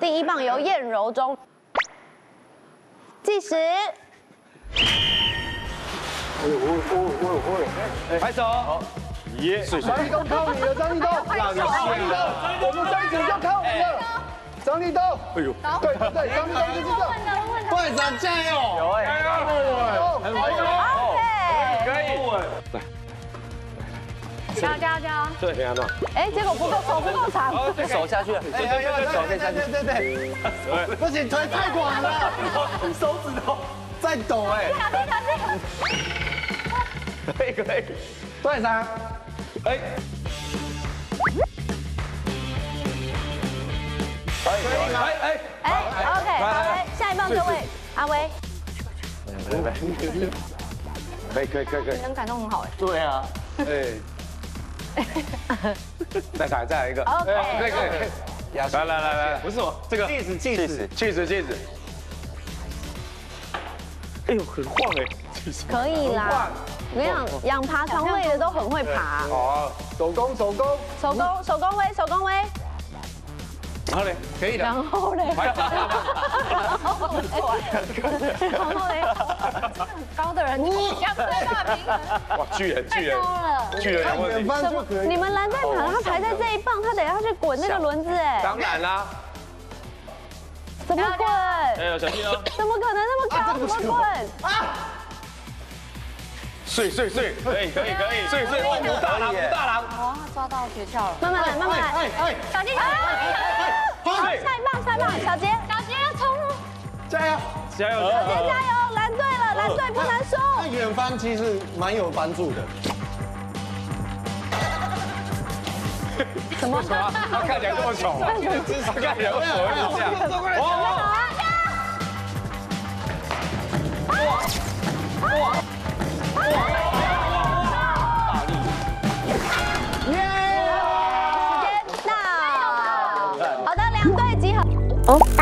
第一棒由燕柔中计时。拍手。耶！张立东靠你了，张立东，让你先的，我们这一局就靠你了，张立东。哎呦，对对对，张立东就是这。队长加油！有哎，加油！很好，OK，可以。来，加加加！对，这样弄。哎，结果不够，手不够长，手下去了。哎呀，手可以下去。对对对。不行，腿太短了，手指头在抖哎。小心小心。可以可以，队长。哎，可以吗？哎哎哎，OK，下一棒各位，阿威，可以可以可以可以可以，能感动很好哎。对啊，哎，再来再来一个，OK，可以可以，来来来来，不是我这个，戒指，戒指，戒指，戒指，哎呦很晃哎，可以啦。你讲，养爬床位的都很会爬。好，手工手工手工手工威手工威。然后嘞，可以的。然后嘞。然后嘞。很高的人，你要最大。哇，巨人巨人。太高了。巨人有问题。什么？你们拦在哪？他排在这一棒，他等下去滚那个轮子哎。当然啦。怎么滚？哎呦，小心哦。怎么可能那么高？怎么滚？啊！碎碎碎，可以可以可以，碎碎万福大郎大郎，哇，抓到诀窍了，慢慢来慢慢来，哎哎，小杰，好，下一棒下一棒，小杰小杰要冲，加油加油，小杰加油，蓝队了蓝队不能输，那远方其实蛮有帮助的，什么？他看起来这么丑吗？他看起来这么丑这样，哇哇哇！耶！时间到，好的，两队集合，欧巴。